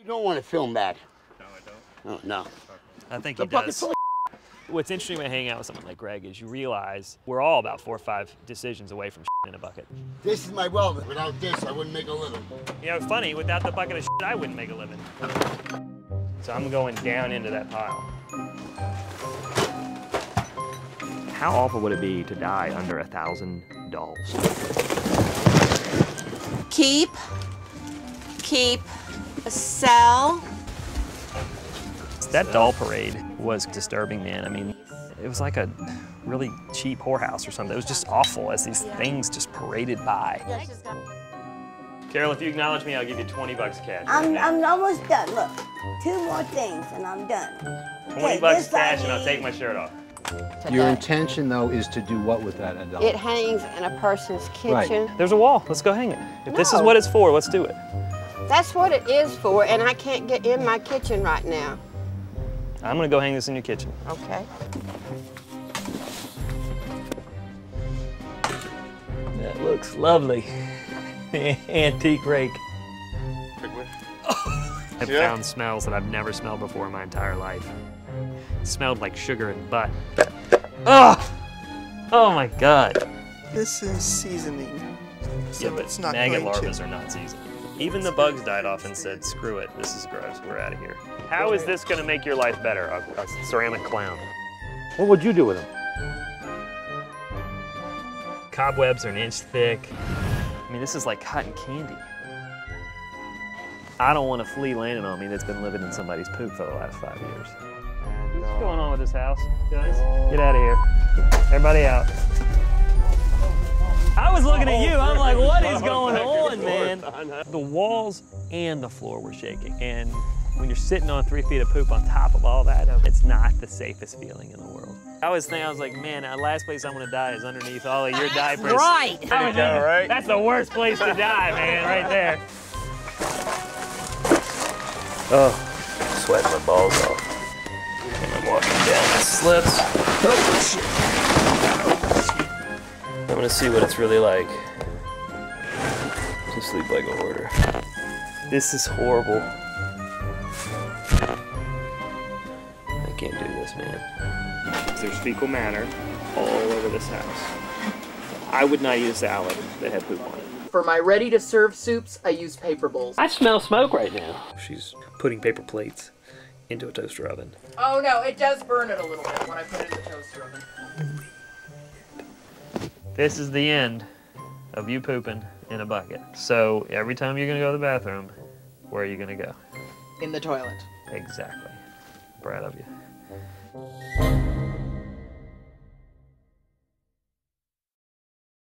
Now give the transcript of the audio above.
You don't want to film that. No, I don't. Oh, no. I think The he does. What's interesting when hanging out with someone like Greg is you realize we're all about four or five decisions away from in a bucket. This is my welder. Without this, I wouldn't make a living. You know, funny, without the bucket of shit, I wouldn't make a living. So I'm going down into that pile. How awful would it be to die under a thousand dolls? Keep, keep, sell. That doll parade was disturbing, man. I mean, it was like a really cheap whorehouse or something. It was just awful as these things just paraded by. Carol, if you acknowledge me, I'll give you 20 bucks cash. I'm, I'm almost done. Look, two more things and I'm done. 20 Okay, bucks this I cash and I'll take my shirt off. Your intention, though, is to do what with that Adele? It hangs in a person's Right. kitchen. There's a wall. Let's go hang it. If this is what it's for, let's do it. That's what it is for, and I can't get in my kitchen right now. I'm gonna go hang this in your kitchen. Okay. That looks lovely. Antique rake. I've Yeah. found smells that I've never smelled before in my entire life. It smelled like sugar and butt. Oh! Oh my god. This is seasoning. So yeah, but it's not maggot going to- larvae are not seasoned. Even the bugs died off and said, screw it, this is gross, we're out of here. How is this gonna make your life better, a, a ceramic clown? What would you do with them? Cobwebs are an inch thick. I mean, this is like cotton candy. I don't want a flea landing on me that's been living in somebody's poop for the last five years. What's going on with this house, guys? Get out of here. Everybody out. I was looking at you. I'm like, what is going on, man? The walls and the floor were shaking. And when you're sitting on three feet of poop on top of all that, it's not the safest feeling in the world. I was thinking, I was like, man, the last place I'm gonna die is underneath all of your diapers. Right. I was thinking, right? That's the worst place to die, man, right there. Oh, sweating my balls off. And I'm walking down the slips. Oh, I'm gonna see what it's really like to sleep like a hoarder. This is horrible. I can't do this, man. There's fecal matter all over this house. I would not eat a salad that had poop on it. For my ready to serve soups, I use paper bowls. I smell smoke right now. She's putting paper plates into a toaster oven. Oh no, it does burn it a little bit when I put it in the toaster oven. This is the end of you pooping in a bucket. So every time you're gonna go to the bathroom, where are you gonna go? In the toilet. Exactly. Proud of you.